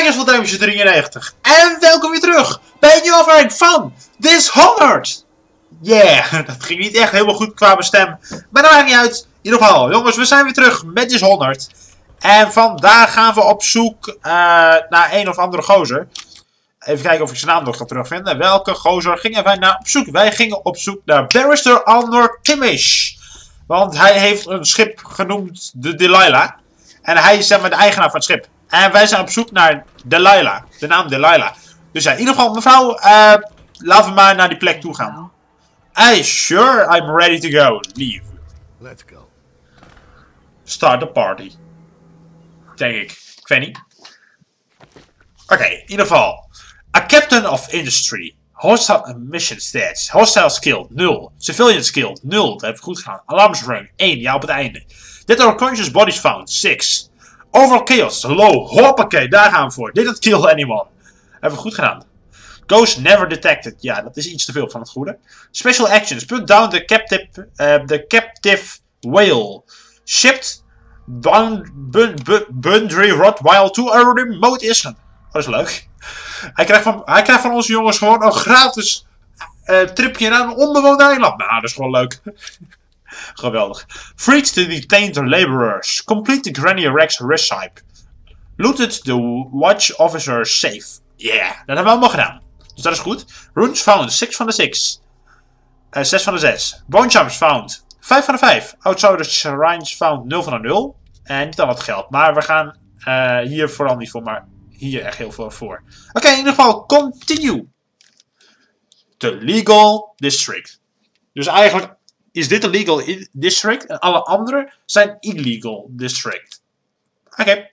Kijkers van Damage 93 en welkom weer terug bij een nieuwe aflevering van Dishonored! Yeah, dat ging niet echt helemaal goed qua mijn stem, maar dat maakt niet uit. In ieder geval, jongens, we zijn weer terug met Dishonored. En vandaag gaan we op zoek uh, naar een of andere gozer. Even kijken of ik zijn naam nog kan terugvinden. Welke gozer gingen wij naar op zoek? Wij gingen op zoek naar Barrister Alnor Timish. Want hij heeft een schip genoemd de Delilah. En hij is zeg maar de eigenaar van het schip. En wij zijn op zoek naar Delilah. De naam Delilah. Dus ja, in ieder geval, mevrouw, uh, laten we maar naar die plek toe gaan. Hey, sure, I'm ready to go. Leave. Let's go. Start the party. Denk ik. Ik weet niet. Oké, in ieder geval. A captain of industry. Hostile mission stats. Hostile skill 0. Civilian skill 0. Dat heb ik goed gedaan. Alarms run 1. Ja, op het einde. Dead or conscious bodies found 6. Overall kills, low. Hoppakee, daar gaan we voor. Did not kill anyone. Hebben we goed gedaan. Ghost never detected. Ja, dat is iets te veel van het goede. Special actions. Put down the captive, uh, the captive whale. Shipped Bundry Rottweil to a remote island. Dat is leuk. Hij krijgt van, hij krijgt van onze jongens gewoon een gratis uh, tripje naar een onbewoond eiland. Nou, dat is gewoon leuk. Geweldig. Freed the detained laborers. Complete the Granny Rex recipe. Looted the watch officer safe. Yeah, dat hebben we allemaal gedaan. Dus dat is goed. Runes found. 6 van de 6. Uh, 6 van de 6. Bone jumps found. 5 van de 5. Outsider shrines found. 0 van de 0. En niet al het geld. Maar we gaan uh, hier vooral niet voor. Maar hier echt heel veel voor. Oké, in ieder geval. Continue. The legal district. Dus eigenlijk is dit een legal district en alle andere zijn illegal district. Oké. Okay.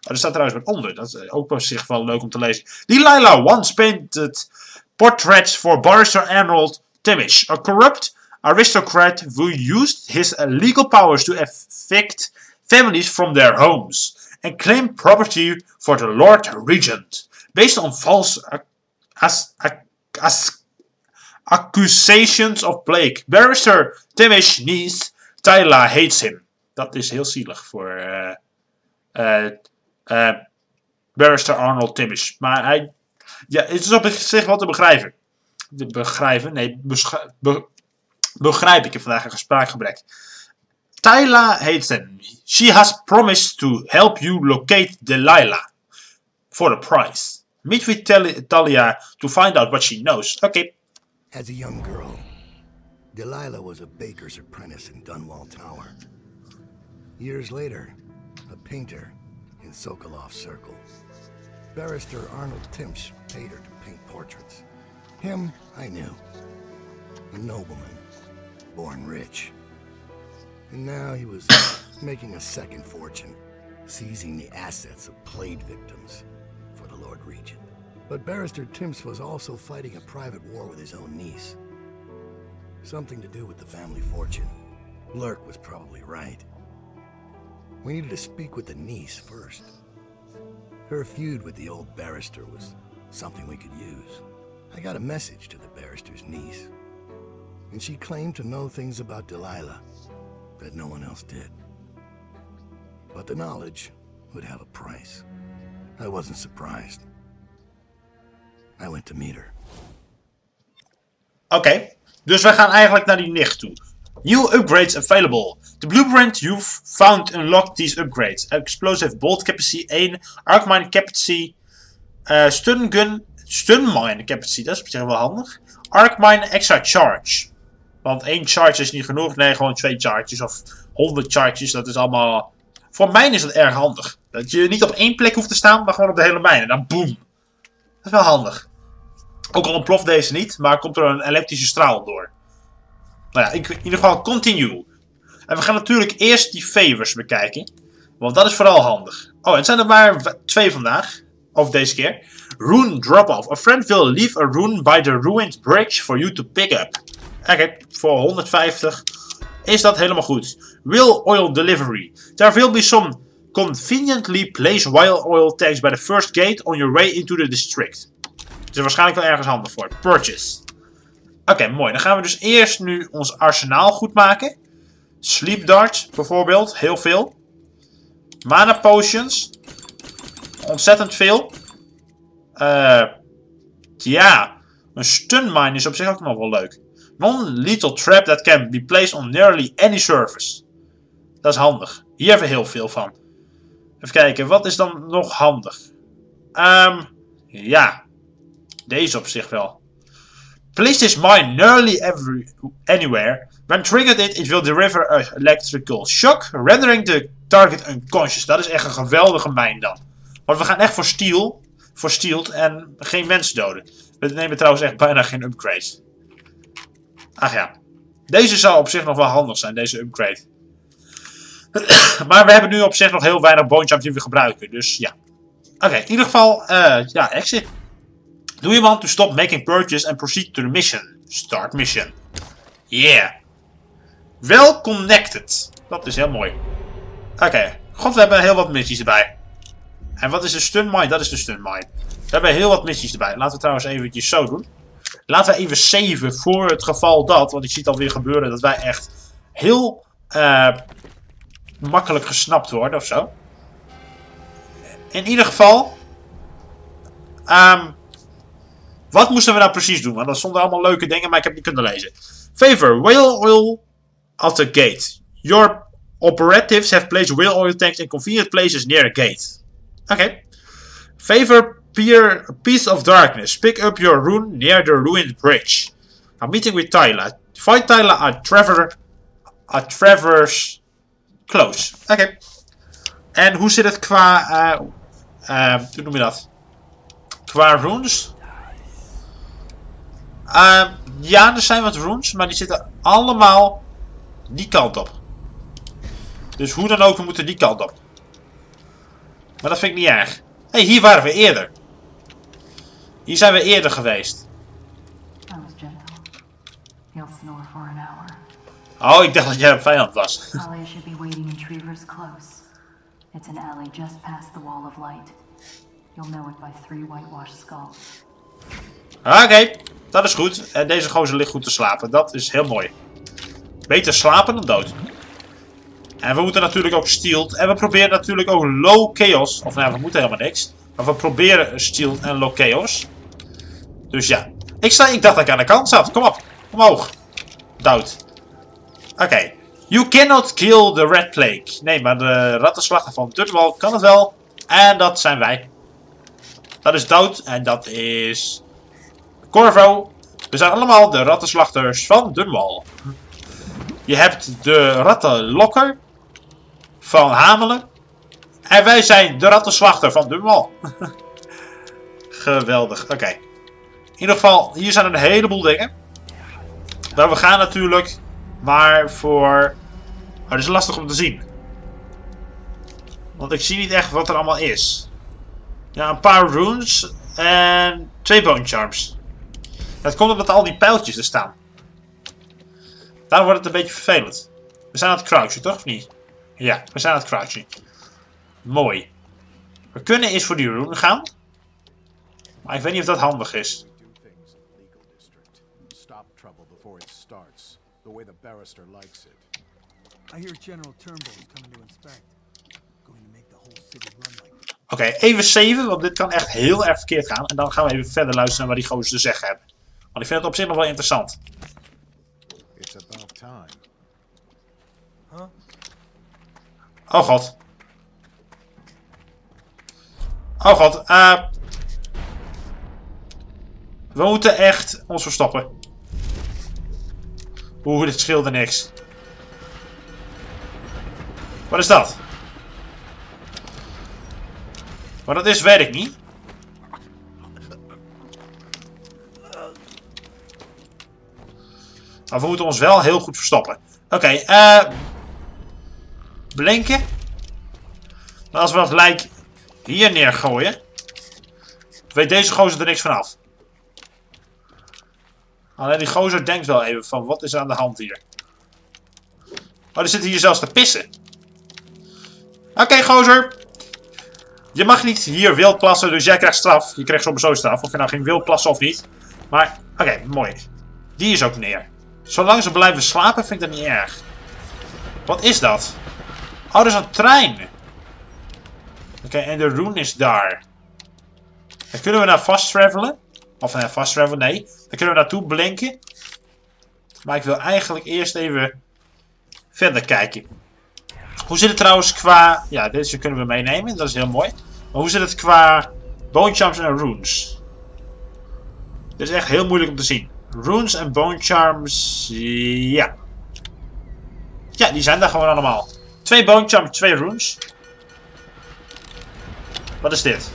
Oh, er staat trouwens wat onder. Dat is ook op zich wel leuk om te lezen. Delilah once painted portraits for Barrister Arnold Timish, a corrupt aristocrat who used his legal powers to evict families from their homes and claim property for the Lord Regent, based on false as, as Accusations of Blake. Barrister Timish niece Tyla hates him. Dat is heel zielig voor uh, uh, uh, Barrister Arnold Timish. Maar hij, ja, het is op zich wel te begrijpen. De begrijpen? Nee, be begrijp ik. heb vandaag een spraakgebrek. Tyla hates him. She has promised to help you locate Delilah. For a price. Meet with Talia to find out what she knows. Oké. Okay. As a young girl, Delilah was a baker's apprentice in Dunwall Tower. Years later, a painter in Sokolov Circle. Barrister Arnold Timsh paid her to paint portraits. Him, I knew. A nobleman, born rich. And now he was making a second fortune, seizing the assets of plague victims for the Lord Regent. But Barrister Timms was also fighting a private war with his own niece. Something to do with the family fortune. Lurk was probably right. We needed to speak with the niece first. Her feud with the old barrister was something we could use. I got a message to the barrister's niece. And she claimed to know things about Delilah that no one else did. But the knowledge would have a price. I wasn't surprised. I went to meet her. Oké, dus we gaan eigenlijk naar die nicht toe. New upgrades available. The blueprint you've found unlocked these upgrades. Explosive bolt capacity 1, arc mine capacity, uh, stun gun, stun mine capacity, dat is op zich wel handig. Arc mine extra charge. Want één charge is niet genoeg, nee gewoon twee charges of 100 charges, dat is allemaal... Voor mij is dat erg handig. Dat je niet op één plek hoeft te staan, maar gewoon op de hele mijn. En dan boom. Dat is wel handig. Ook al ontploft deze niet, maar komt er een elektrische straal door. Nou ja, in ieder geval continue. En we gaan natuurlijk eerst die favors bekijken. Want dat is vooral handig. Oh, het zijn er maar twee vandaag. Of deze keer. Rune drop-off. A friend will leave a rune by the ruined bridge for you to pick up. Oké, voor 150 is dat helemaal goed. Will oil delivery. There will be some conveniently placed whale oil tanks by the first gate on your way into the district. Het waarschijnlijk wel ergens handig voor. Purchase. Oké, mooi. Dan gaan we dus eerst nu ons arsenaal goed maken. Sleep darts bijvoorbeeld. Heel veel. Mana potions. ontzettend veel. Eh ja, een stun mine is op zich ook nog wel leuk. Non-lethal trap that can be placed on nearly any surface. Dat is handig. Hier hebben we heel veel van. Even kijken, wat is dan nog handig? Ehm, ja. Deze op zich wel. Place this mine nearly every, anywhere. When triggered it, it will deliver a electrical shock, rendering the target unconscious. Dat is echt een geweldige mijn dan. Want we gaan echt voor steel, voor stealed en geen mensen doden. We nemen trouwens echt bijna geen upgrades. Ach ja. Deze zou op zich nog wel handig zijn, deze upgrade. maar we hebben nu op zich nog heel weinig bone jumps die we gebruiken. Dus ja. Oké, in ieder geval, eh, ja, exit. Do you want to stop making purchase and proceed to the mission? Start mission. Yeah. Well connected. Dat is heel mooi. Oké. God, we hebben heel wat missies erbij. En wat is de stun mine? Dat is de stun mine. We hebben heel wat missies erbij. Laten we trouwens eventjes zo doen. Laten we even saven voor het geval dat. Want ik zie het alweer gebeuren dat wij echt heel uh, makkelijk gesnapt worden of zo. In ieder geval. Um, wat moesten we nou precies doen? Want dat stonden allemaal leuke dingen, maar ik heb niet kunnen lezen. Favor, whale oil at the gate. Your operatives have placed whale oil tanks in convenient places near the gate. Oké. Favor peer, piece of darkness. Pick up your rune near the ruined bridge. I'm meeting with Tyler. Find Tyler at Trevor... At Trevor's close. Oké. En hoe zit het qua... Uh, uh, hoe noem je dat? Qua runes? Uh, ja, er zijn wat runes, maar die zitten allemaal die kant op. Dus hoe dan ook, we moeten die kant op. Maar dat vind ik niet erg. Hé, hey, hier waren we eerder. Hier zijn we eerder geweest. Oh, ik dacht dat jij een vijand was. It's an alley just past the wall of light. You'll know it by three whitewashed skulls. Oké, okay, dat is goed. En deze gozer ligt goed te slapen. Dat is heel mooi. Beter slapen dan dood. En we moeten natuurlijk ook stealed. En we proberen natuurlijk ook low chaos. Of nou, we moeten helemaal niks. Maar we proberen stealed en low chaos. Dus ja. Ik, sta, ik dacht dat ik aan de kant zat. Kom op. Omhoog. Dood. Oké. You cannot kill the red plague. Nee, maar de rattenslachter van Dunwall kan het wel. En dat zijn wij. Dat is dood. En dat is... Corvo. We zijn allemaal de rattenslachters van Dunwall. Je hebt de rattenlokker van Hamelen. En wij zijn de rattenslachter van Dunwall. Geweldig. Oké. In ieder geval, hier zijn een heleboel dingen. Maar we gaan natuurlijk maar voor... Oh, is lastig om te zien. Want ik zie niet echt wat er allemaal is. Ja, een paar runes en twee bone charms. Het komt omdat al die pijltjes er staan. Daarom wordt het een beetje vervelend. We zijn aan het crouchen, toch? Of niet? Ja, we zijn aan het crouchen. Mooi. We kunnen eens voor die rune gaan. Maar ik weet niet of dat handig is. Oké, okay, even saven, want dit kan echt heel erg verkeerd gaan. En dan gaan we even verder luisteren naar wat die gozer te zeggen hebben. Want ik vind het op zich nog wel interessant. Oh god. Oh god. Uh, we moeten echt ons verstoppen. Oeh, dit scheelde niks. Wat is dat? Wat dat is, weet ik niet. Maar we moeten ons wel heel goed verstoppen. Oké, eh... Blinken. Maar als we dat lijk hier neergooien... weet deze gozer er niks van af. Alleen die gozer denkt wel even van, wat is er aan de hand hier? Oh, die zitten hier zelfs te pissen. Oké, gozer. Je mag niet hier wild plassen, dus jij krijgt straf. Je krijgt sowieso straf, of je nou geen wild plassen of niet. Maar, oké, mooi. Die is ook neer. Zolang ze blijven slapen, vind ik dat niet erg. Wat is dat? Oh, dat is een trein. Oké, en de rune is daar. Dan kunnen we naar fast travelen. Of naar fast travelen, nee. Dan kunnen we naartoe blinken. Maar ik wil eigenlijk eerst even verder kijken. Hoe zit het trouwens qua... Ja, deze kunnen we meenemen. Dat is heel mooi. Maar hoe zit het qua bone charms en runes? Dit is echt heel moeilijk om te zien. Runes en bone charms... Ja. Ja, die zijn daar gewoon allemaal. Twee bone charms, twee runes. Wat is dit?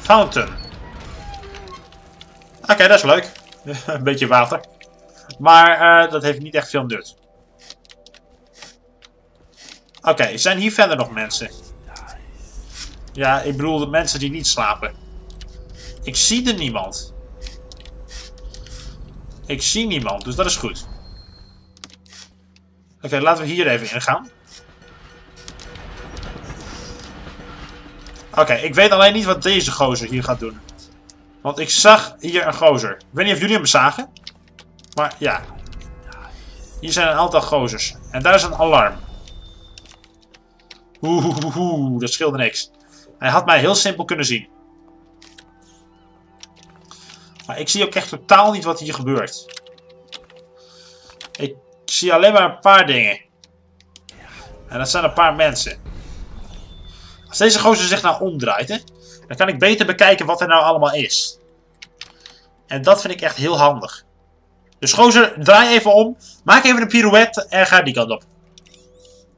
Fountain. Oké, dat is leuk. Een beetje water. Maar uh, dat heeft niet echt veel nut. Oké, zijn hier verder nog mensen? Ja, ik bedoel de mensen die niet slapen. Ik zie er niemand. Ik zie niemand, dus dat is goed. Oké, laten we hier even ingaan. Oké, ik weet alleen niet wat deze gozer hier gaat doen. Want ik zag hier een gozer. Ik weet niet of jullie hem zagen. Maar ja. Hier zijn een aantal gozers. En daar is een alarm. Oeh, oeh, dat scheelde niks. Hij had mij heel simpel kunnen zien. Maar ik zie ook echt totaal niet wat hier gebeurt. Ik zie alleen maar een paar dingen. En dat zijn een paar mensen. Als deze gozer zich nou omdraait, hè, dan kan ik beter bekijken wat er nou allemaal is. En dat vind ik echt heel handig. Dus gozer, draai even om. Maak even een pirouette en ga die kant op.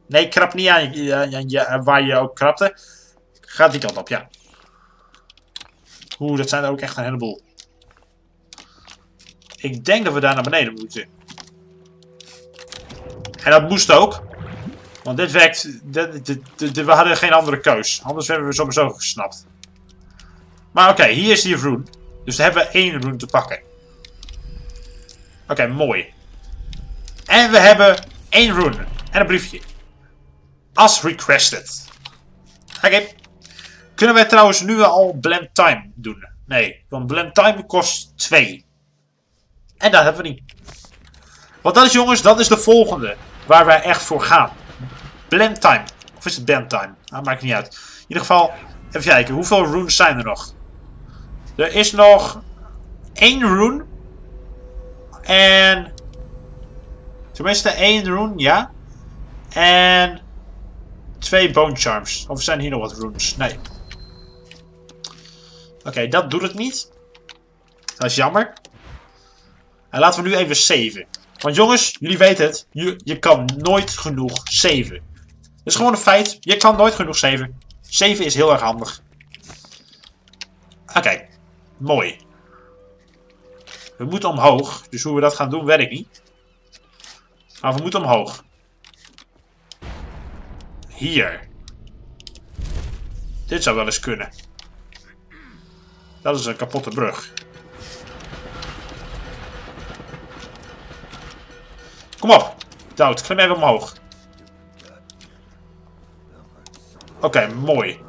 Nee, krap niet aan, waar je ook krapte. Ga die kant op, ja. Oeh, dat zijn er ook echt een heleboel. Ik denk dat we daar naar beneden moeten. En dat moest ook. Want dit werkt... we hadden geen andere keus. Anders hebben we sowieso gesnapt. Maar oké, hier is die rune. Dus dan hebben we één rune te pakken. Oké, mooi. En we hebben één rune. En een briefje. As requested. Oké. Kunnen wij trouwens nu al blend time doen? Nee, want blend time kost 2. En dat hebben we niet. Want dat is jongens, dat is de volgende. Waar wij echt voor gaan. Blend time. Of is het band time? Dat maakt niet uit. In ieder geval, even kijken. Hoeveel runes zijn er nog? Er is nog één rune. En... Tenminste één rune, ja. En... Twee bone charms. Of zijn hier nog wat runes? Nee. Oké, dat doet het niet. Dat is jammer. En laten we nu even saven. Want jongens, jullie weten het. Je, je kan nooit genoeg saven. Dat is gewoon een feit. Je kan nooit genoeg saven. Saven is heel erg handig. Oké. Mooi. We moeten omhoog. Dus hoe we dat gaan doen, weet ik niet. Maar we moeten omhoog. Hier. Dit zou wel eens kunnen. Dat is een kapotte brug. Kom op. Doud, klim even omhoog. Oké, mooi.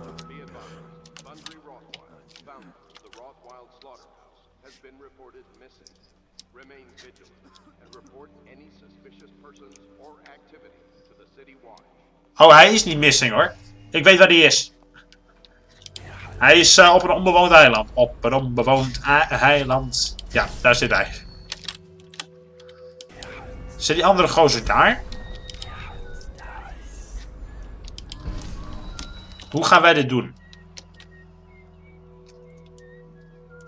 Oh, hij is niet missing hoor. Ik weet waar hij is. Hij is uh, op een onbewoond eiland. Op een onbewoond eiland. Ja, daar zit hij. Zit die andere gozer daar? Hoe gaan wij dit doen?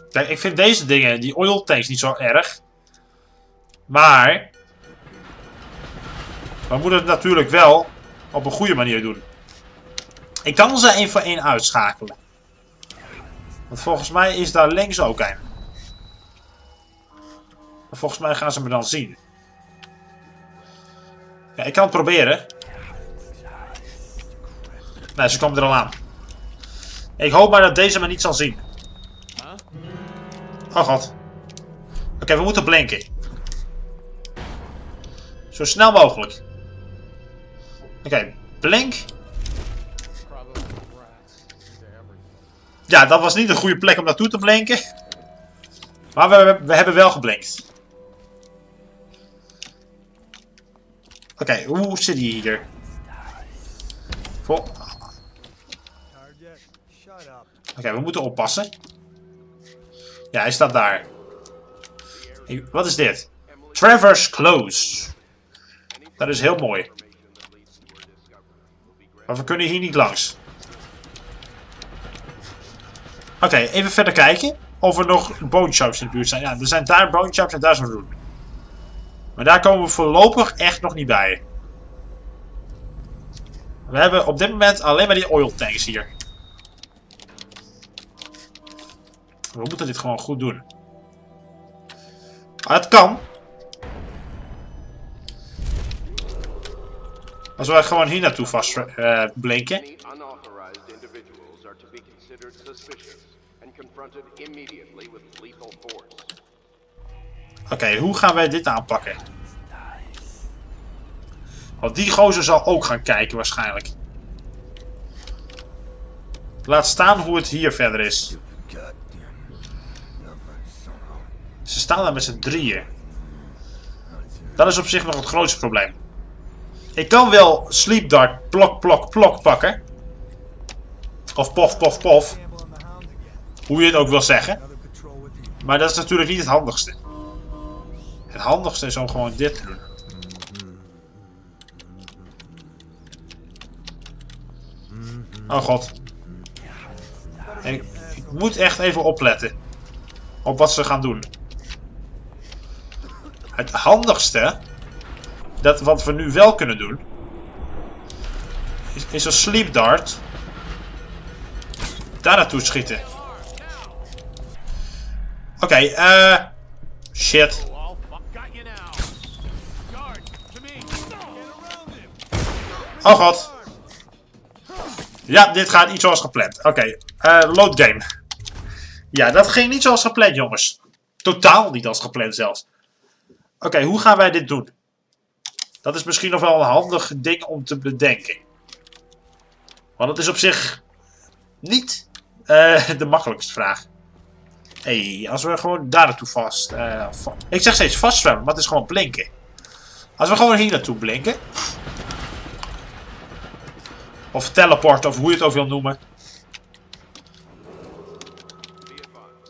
Kijk, ik vind deze dingen, die oil tanks, niet zo erg. Maar... We moeten het natuurlijk wel op een goede manier doen. Ik kan ze één voor één uitschakelen. Want volgens mij is daar links ook een. volgens mij gaan ze me dan zien. Ja, ik kan het proberen. Nee, ze komen er al aan. Ik hoop maar dat deze me niet zal zien. Oh god. Oké, we moeten blinken. Zo snel mogelijk. Oké, blink. Ja, dat was niet een goede plek om naartoe te blinken. Maar we, we hebben wel geblinkt. Oké, hoe zit hij hier? Vol Oké, we moeten oppassen. Ja, hij staat daar. Ik- wat is dit? Traverse Close. Dat is heel mooi. Maar we kunnen hier niet langs. Oké, even verder kijken. Of er nog bone in de buurt zijn. Ja, er zijn daar bone en daar een room. Maar daar komen we voorlopig echt nog niet bij. We hebben op dit moment alleen maar die oil tanks hier. We moeten dit gewoon goed doen. Maar het kan. Als we gewoon hier naartoe vast eh, blinken. Oké, hoe gaan wij dit aanpakken? Want die gozer zal ook gaan kijken waarschijnlijk. Laat staan hoe het hier verder is. Ze staan daar met z'n drieën. Dat is op zich nog het grootste probleem. Ik kan wel Sleep Dart plok plok plok pakken. Of pof pof pof. Hoe je het ook wil zeggen. Maar dat is natuurlijk niet het handigste. Het handigste is om gewoon dit te doen. Oh god. Ik, ik moet echt even opletten. Op wat ze gaan doen. Het handigste. Dat wat we nu wel kunnen doen. Is, een sleep dart. Daar naartoe schieten. Oké, eh. shit. Oh god. Ja, dit gaat niet zoals gepland. Oké, eh, load game. Ja, dat ging niet zoals gepland, jongens. Totaal niet als gepland zelfs. Oké, hoe gaan wij dit doen? Dat is misschien nog wel een handig ding om te bedenken. Want het is op zich niet eh, de makkelijkste vraag. Hé, hey, als we gewoon daar naartoe vast... va- ik zeg steeds vastzwemmen, maar het is gewoon blinken. Als we gewoon hier naartoe blinken... Of teleport, of hoe je het ook wil noemen.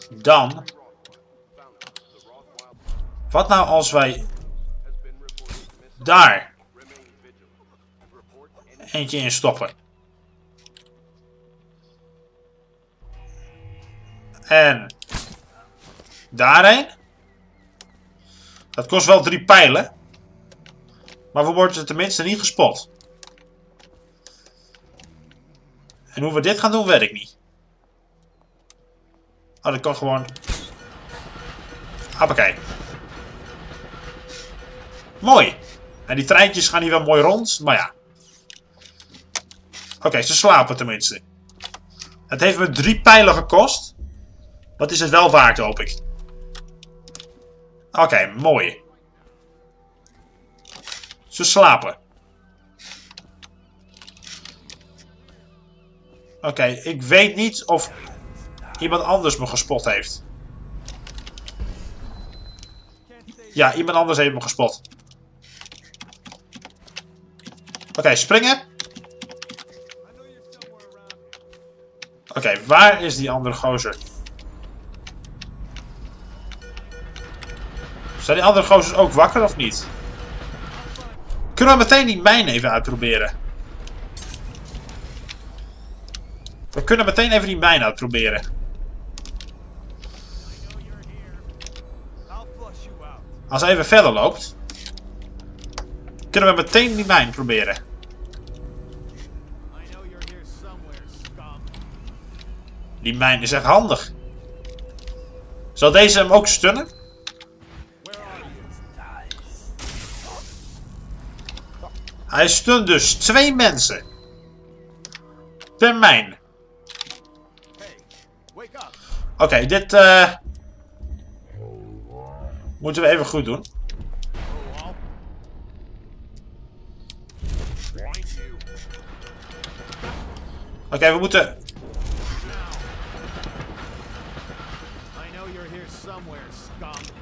Dan... Wat nou als wij... Daar... Eentje in stoppen. En... Daarheen. Dat kost wel drie pijlen. Maar we worden tenminste niet gespot. En hoe we dit gaan doen, weet ik niet. Oh, dat kan gewoon... Hoppakee. Mooi. En die treintjes gaan hier wel mooi rond, maar ja. Oké, ze slapen tenminste. Het heeft me drie pijlen gekost. Wat is het wel waard, hoop ik. Oké, mooi. Ze slapen. Oké, ik weet niet of iemand anders me gespot heeft. Ja, iemand anders heeft me gespot. Oké, springen. Oké, waar is die andere gozer? Zijn die andere gozers ook wakker of niet? Kunnen we meteen die mijn even uitproberen? We kunnen meteen even die mijn uitproberen. Als hij even verder loopt. Kunnen we meteen die mijn proberen. Die mijn is echt handig. Zal deze hem ook stunnen? Hij stunt dus twee mensen. Per mijn. Oké, dit eh moeten we even goed doen. Oké, we moeten...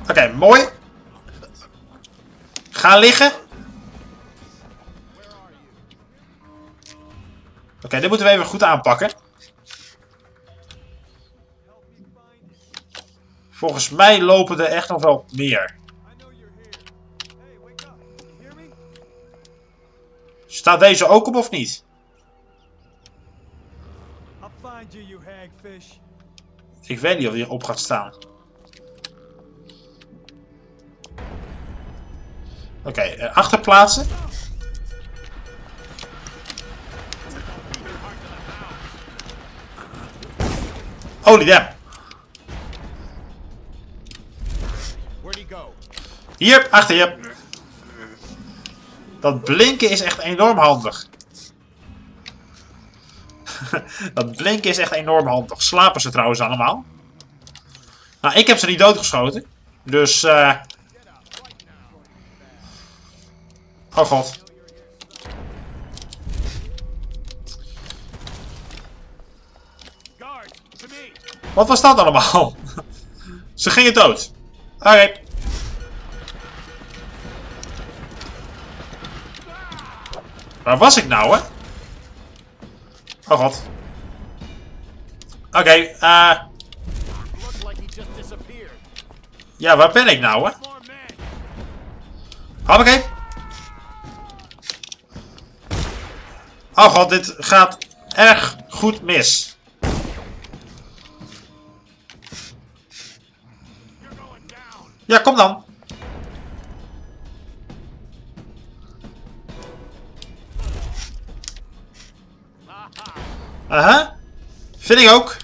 Oké, mooi. Ga liggen. Oké, dit moeten we even goed aanpakken. Volgens mij lopen er echt nog wel meer. Staat deze ook op of niet? Ik weet niet of die op gaat staan. Oké, eh, achterplaatsen. Holy damn. Hier, achter je. Dat blinken is echt enorm handig. dat blinken is echt enorm handig. Slapen ze trouwens allemaal? Nou, ik heb ze niet doodgeschoten. Dus, eh... Oh god. Wat was dat allemaal? ze gingen dood. Oké. Waar was ik nou, hè? Oh god. Oké, eh... Ja, waar ben ik nou, hè? Hoppakee. Oh god, dit gaat erg goed mis. Ja, kom dan. Aha. Vind ik ook.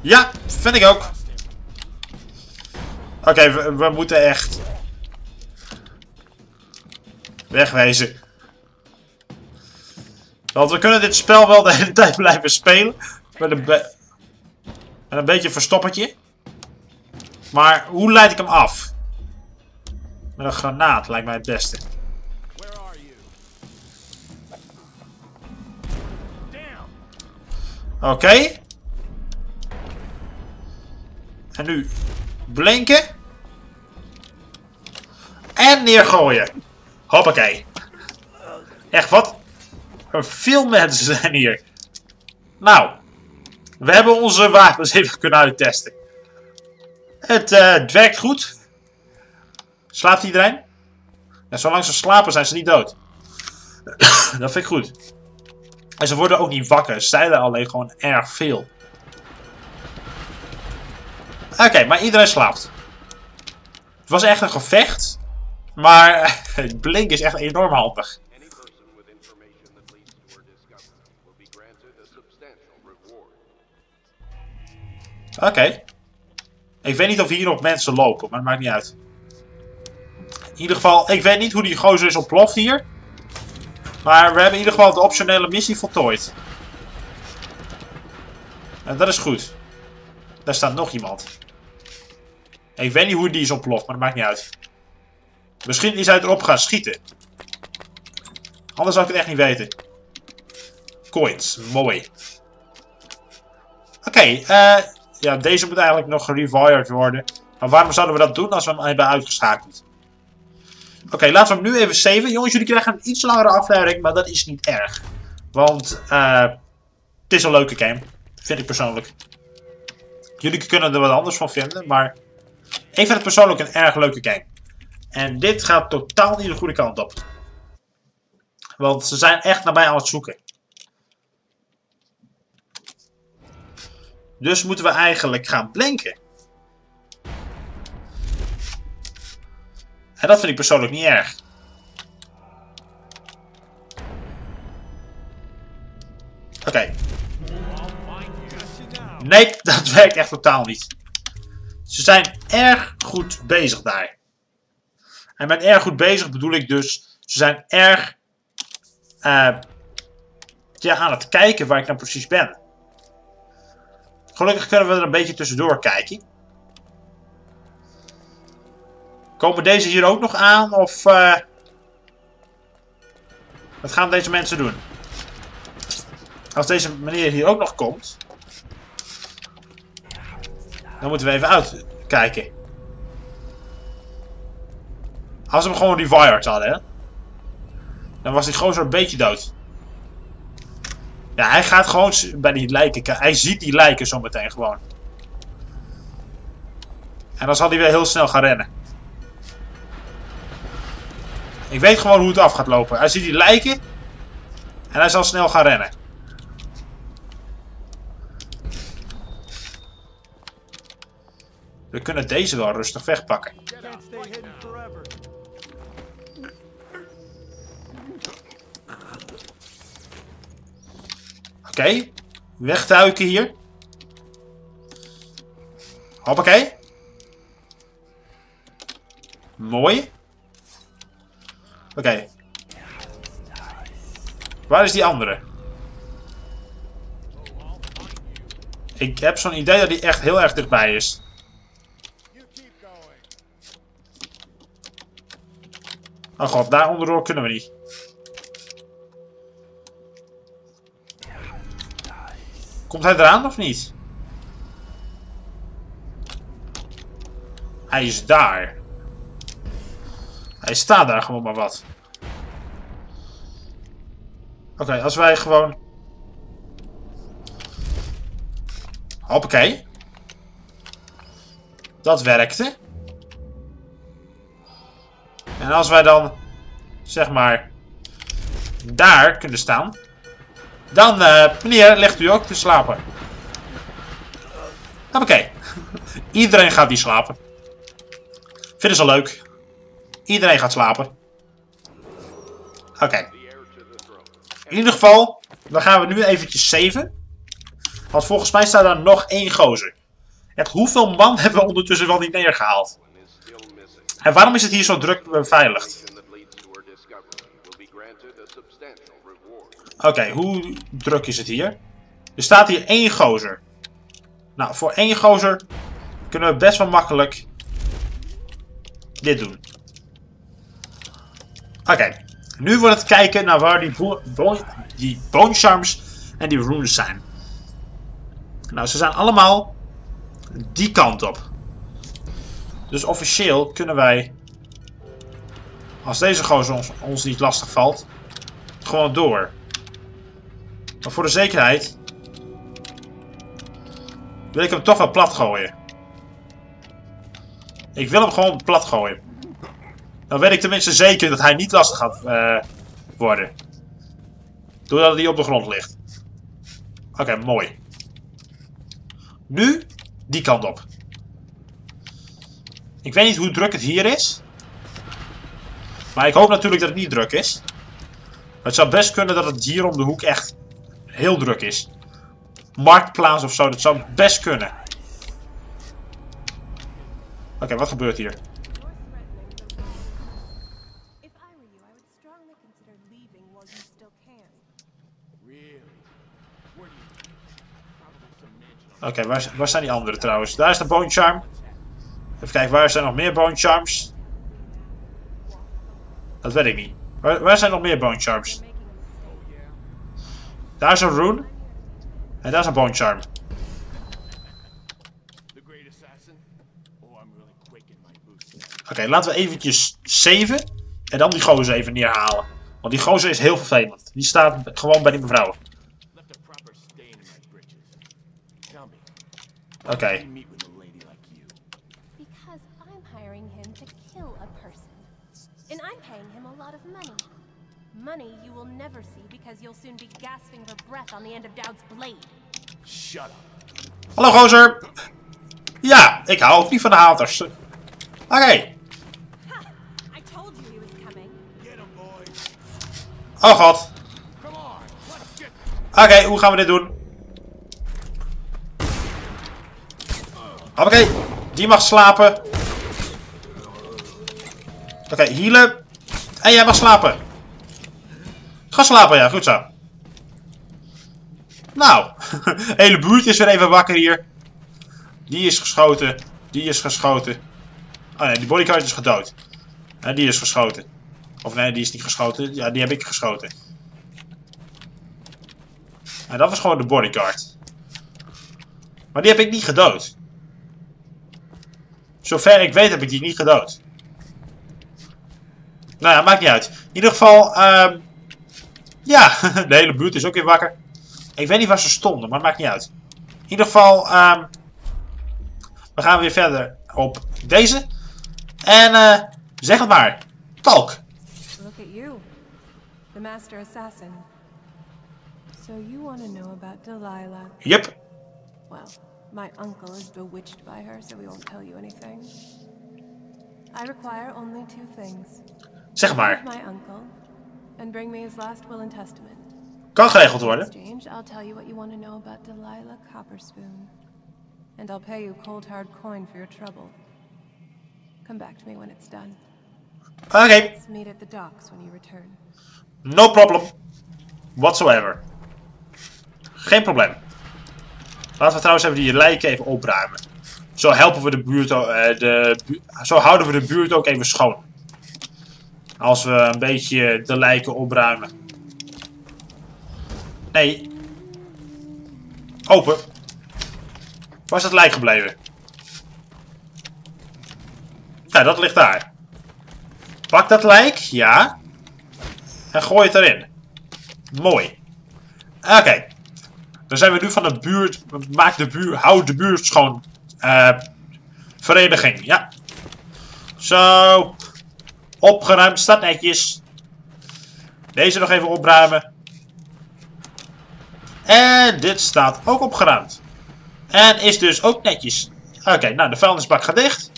Ja, vind ik ook. Oké, we, moeten echt... Wegwezen. Want we kunnen dit spel wel de hele tijd blijven spelen. Met een, be- een beetje verstoppertje. Maar hoe leid ik hem af? Met een granaat lijkt mij het beste. Oké. En nu blinken. En neergooien. Hoppakee. Echt wat? Er veel mensen zijn hier. Nou. We hebben onze wapens even kunnen uittesten. Het, het werkt goed. Slaapt iedereen? En zolang ze slapen zijn ze niet dood. Dat vind ik goed. En ze worden ook niet wakker. Ze zeilen alleen gewoon erg veel. Oké, maar iedereen slaapt. Het was echt een gevecht. Maar het blink is echt enorm handig. Oké. Ik weet niet of hier nog mensen lopen, maar het maakt niet uit. In ieder geval, ik weet niet hoe die gozer is ontploft hier. Maar we hebben in ieder geval de optionele missie voltooid. En dat is goed. Daar staat nog iemand. Ik weet niet hoe die is ontploft, maar dat maakt niet uit. Misschien is hij erop gaan schieten. Anders zou ik het echt niet weten. Coins, mooi. Oké, eh, ja, deze moet eigenlijk nog gerewired worden. Maar waarom zouden we dat doen als we hem hebben uitgeschakeld? Oké, laten we hem nu even saven. Jongens, jullie krijgen een iets langere aflevering, maar dat is niet erg. Want eh, het is een leuke game. Vind ik persoonlijk. Jullie kunnen er wat anders van vinden, maar ik vind het persoonlijk een erg leuke game. En dit gaat totaal niet de goede kant op. Want ze zijn echt naar mij aan het zoeken. Dus moeten we eigenlijk gaan blinken. En dat vind ik persoonlijk niet erg. Oké. Nee, dat werkt echt totaal niet. Ze zijn erg goed bezig daar. En met erg goed bezig bedoel ik dus... Ze zijn erg... eh, ja, aan het kijken waar ik nou precies ben. Gelukkig kunnen we er een beetje tussendoor kijken. Komen deze hier ook nog aan? Of... eh, wat gaan deze mensen doen? Als deze meneer hier ook nog komt... Dan moeten we even uitkijken. Als we hem gewoon rewired hadden, hè? Dan was die gozer een beetje dood. Ja, hij gaat gewoon bij die lijken. Hij ziet die lijken zometeen gewoon. En dan zal hij weer heel snel gaan rennen. Ik weet gewoon hoe het af gaat lopen. Hij ziet die lijken. En hij zal snel gaan rennen. We kunnen deze wel rustig wegpakken. Oké. Wegduiken hier. Hoppakee. Mooi. Oké. Waar is die andere? Ik heb zo'n idee dat die echt heel erg dichtbij is. Oh god, daar onderdoor kunnen we niet. Komt hij eraan of niet? Hij is daar. Hij staat daar gewoon maar wat. Oké, als wij gewoon... Hoppakee. Dat werkte. En als wij dan, zeg maar, daar kunnen staan. Dan, eh, meneer, legt u ook te slapen. Oké. Iedereen gaat die slapen. Vinden ze leuk. Iedereen gaat slapen. Oké. In ieder geval, dan gaan we nu eventjes saven. Want volgens mij staat daar nog één gozer. Echt, hoeveel man hebben we ondertussen wel niet neergehaald? En waarom is het hier zo druk beveiligd? Reward. Oké, hoe druk is het hier? Er staat hier één gozer. Nou, voor één gozer kunnen we best wel makkelijk dit doen. Oké, nu wordt het kijken naar waar die, die bone charms en die runes zijn. Nou, ze zijn allemaal die kant op. Dus officieel kunnen wij, als deze gozer ons, ons niet lastig valt, gewoon door. Maar voor de zekerheid wil ik hem toch wel plat gooien. Ik wil hem gewoon plat gooien. Dan weet ik tenminste zeker dat hij niet lastig gaat eh, worden. Doordat hij op de grond ligt. Oké, mooi. Nu die kant op. Ik weet niet hoe druk het hier is. Maar ik hoop natuurlijk dat het niet druk is. Het zou best kunnen dat het hier om de hoek echt heel druk is. Marktplaats of zo, dat zou best kunnen. Oké, wat gebeurt hier? If I were you, I would strongly consider leaving while you still can. Really? Where do you Probably some Oké, waar, waar zijn die anderen trouwens? Daar is de Bone Charm. Even kijken, waar zijn nog meer Bone Charms? Dat weet ik niet. Waar, zijn nog meer Bone Charms? Daar is een Rune. En daar is een Bone Charm. Oké, laten we eventjes saven. En dan die gozer even neerhalen. Want die gozer is heel vervelend. Die staat gewoon bij die mevrouw. Left a proper stain in my britches. Tell me, Oké. how do you meet with a lady like you? Because I'm hiring him to kill a person. And I'm paying him a lot of money. Money you will never see because you'll soon be gasping for breath on the end of Dowd's blade. Shut up. Hallo gozer. Ja, ik hou ook niet van de haters. Oké. I told you he was coming. Get him, boys. Oh god. Oké, hoe gaan we dit doen? Oké, die mag slapen. Oké, healen. En jij mag slapen. Ga slapen, ja, goed zo. Nou, hele buurt is weer even wakker hier. Die is geschoten. Die is geschoten. Oh nee, die bodyguard is gedood. En die is geschoten. Of nee, die is niet geschoten. Ja, die heb ik geschoten. En dat was gewoon de bodyguard. Maar die heb ik niet gedood. Zover ik weet heb ik die niet gedood. Nou ja, maakt niet uit. In ieder geval, ehm ja, de hele buurt is ook weer wakker. Ik weet niet waar ze stonden, maar maakt niet uit. In ieder geval, ehm, we gaan weer verder op deze. En eh, zeg het maar. Talk. Look at you, the master assassin. So you want to know about Delilah? Yep. Well, my uncle is bewitched by her, so we won't tell you anything. I require only two things. Zeg maar. my uncle, and bring me his last will and testament. Kan geregeld worden. exchange, I'll tell you what you want to know about Delilah Copperspoon. And I'll pay you cold hard coin for your trouble. Come back to me when it's done. Oké. Let's meet at the docks when you return. No problem. Whatsoever. Geen probleem. Laten we trouwens even die lijken even opruimen. Zo helpen we de buurt, eh, de, zo houden we de buurt ook even schoon. Als we een beetje de lijken opruimen. Nee. Open. Waar is het lijk gebleven? Ja, dat ligt daar. Pak dat lijk, ja. En gooi het erin. Mooi. Oké. Dan zijn we nu van de buurt. Maak de buurt. Houd de buurt schoon. eh, vereniging. Ja. Zo. Opgeruimd. Staat netjes. Deze nog even opruimen. En dit staat ook opgeruimd. En is dus ook netjes. Oké, nou de vuilnisbak gaat dicht.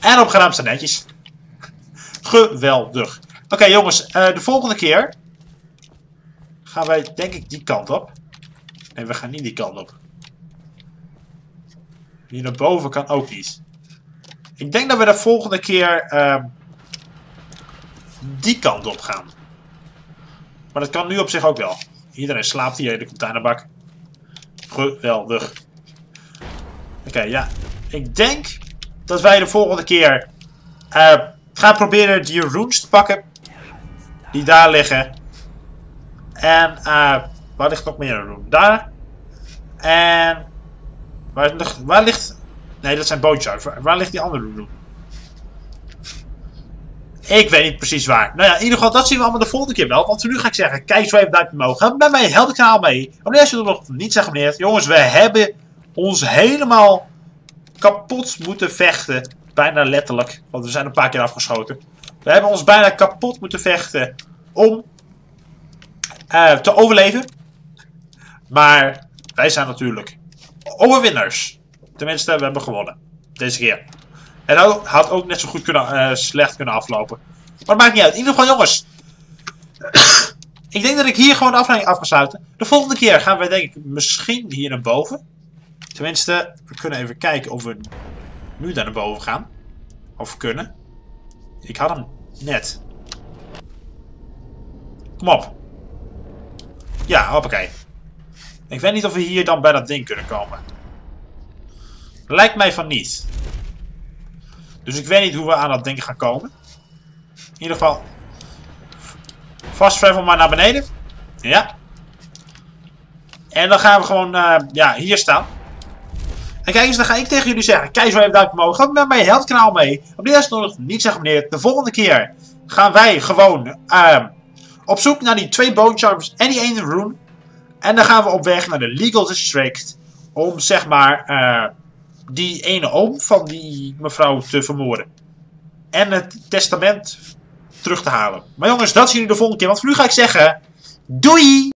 En opgeruimd staat netjes. Geweldig. Oké jongens, eh, de volgende keer gaan wij denk ik die kant op. Nee, we gaan niet die kant op. Hier naar boven kan ook niet. Ik denk dat we de volgende keer ehm, die kant op gaan. Maar dat kan nu op zich ook wel. Iedereen slaapt hier in de containerbak. Geweldig. Oké, ja. Ik denk dat wij de volgende keer eh, gaan proberen die runes te pakken. Die daar liggen. En eh, waar ligt nog meer een rune? Daar. En waar, ligt- waar ligt... Nee, dat zijn bootjes. Waar, waar ligt die andere rune? Ik weet niet precies waar. Nou ja, in ieder geval, dat zien we allemaal de volgende keer wel. Want nu ga ik zeggen, kijk zo even duimpje omhoog. Ga bij mij, help het kanaal mee. Wanneer als je er nog niet zijn geabonneerd. Jongens, we hebben ons helemaal kapot moeten vechten. Bijna letterlijk. Want we zijn een paar keer afgeschoten. We hebben ons bijna kapot moeten vechten om eh, te overleven. Maar wij zijn natuurlijk overwinnaars. Tenminste, we hebben gewonnen. Deze keer. En ook, had ook net zo goed kunnen, eh, slecht kunnen aflopen. Maar het maakt niet uit. In ieder geval, jongens. ik denk dat ik hier gewoon de aflevering af ga sluiten. De volgende keer gaan we denk ik misschien hier naar boven. Tenminste, we kunnen even kijken of we nu daar naar boven gaan. Of kunnen. Ik had hem net. Kom op. Ja, hoppakee. Ik weet niet of we hier dan bij dat ding kunnen komen. Lijkt mij van niet. Dus ik weet niet hoe we aan dat ding gaan komen. In ieder geval. Fast travel maar naar beneden. Ja. En dan gaan we gewoon eh, ja, hier staan. En kijk eens, dan ga ik tegen jullie zeggen. Kijk zo even duimpje omhoog. Ga met mij het kanaal mee. Op die eerste nog niet zeggen meneer. De volgende keer gaan wij gewoon ehm, op zoek naar die twee bone charms en die ene rune. En dan gaan we op weg naar de Legal District. Om zeg maar eh, die ene oom van die mevrouw te vermoorden. En het testament terug te halen. Maar jongens, dat zien jullie de volgende keer. Want voor nu ga ik zeggen... Doei!